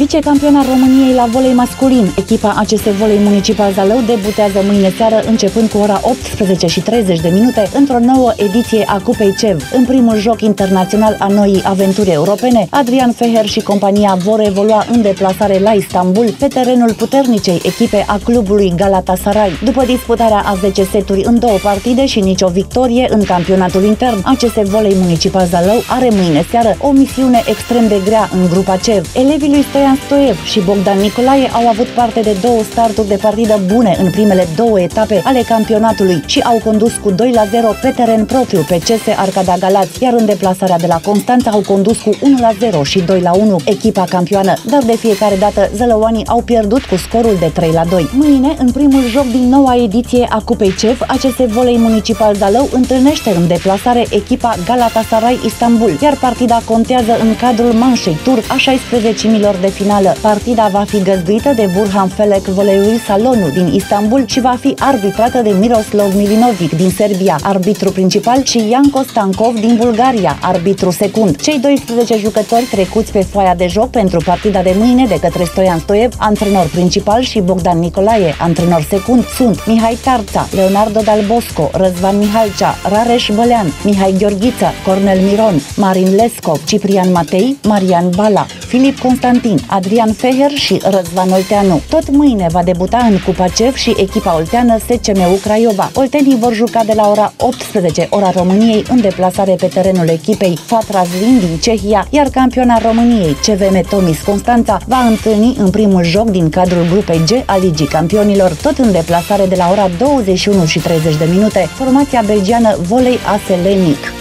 Vicecampioana României la volei masculin, echipa ACS Volei Municipal Zalău debutează mâine seară începând cu ora 18 și 30 de minute într-o nouă ediție a Cupei CEV. În primul joc internațional a noii aventuri europene, Adrian Feher și compania vor evolua în deplasare la Istanbul pe terenul puternicei echipe a clubului Galatasaray. După disputarea a 10 seturi în două partide și nicio victorie în campionatul intern, ACS Volei Municipal Zalău are mâine seară o misiune extrem de grea în grupa CEV. Elevii lui Stoian Stoiev și Bogdan Nicolae au avut parte de două starturi de partidă bune în primele două etape ale campionatului și au condus cu 2 la 0 pe teren propriu pe CS Arcada Galați, iar în deplasarea de la Constanța au condus cu 1 la 0 și 2 la 1 echipa campioană, dar de fiecare dată zălăoanii au pierdut cu scorul de 3 la 2. Mâine, în primul joc din noua ediție a Cupei CEF, ACS Volei Municipal Zalău întâlnește în deplasare echipa Galatasaray Istanbul, iar partida contează în cadrul manșei tur a 16 milor de finală. Partida va fi găzduită de Burhan Felek Voleiul Salonu din Istanbul și va fi arbitrată de Miroslav Milinovic din Serbia, arbitru principal, și Ianco Stankov din Bulgaria, arbitru secund. Cei 12 jucători trecuți pe foaia de joc pentru partida de mâine de către Stoian Stoiev, antrenor principal și Bogdan Nicolae, antrenor secund, sunt Mihai Tarța, Leonardo Dal Bosco, Răzvan Mihalcea, Rareș Bălean, Mihai Gheorghiță, Cornel Miron, Marin Lescov, Ciprian Matei, Marian Bala, Filip Constantin, Adrian Feher și Răzvan Olteanu. Tot mâine va debuta în Cupa CEF și echipa olteană SCMU Craiova. Oltenii vor juca de la ora 18, ora României, în deplasare pe terenul echipei Fatra Zlin din Cehia, iar campiona României CVM Tomis Constanța va întâlni în primul joc din cadrul grupei G a Ligii Campionilor, tot în deplasare de la ora 21 și 30 de minute, formația belgiană Volei Aselenic.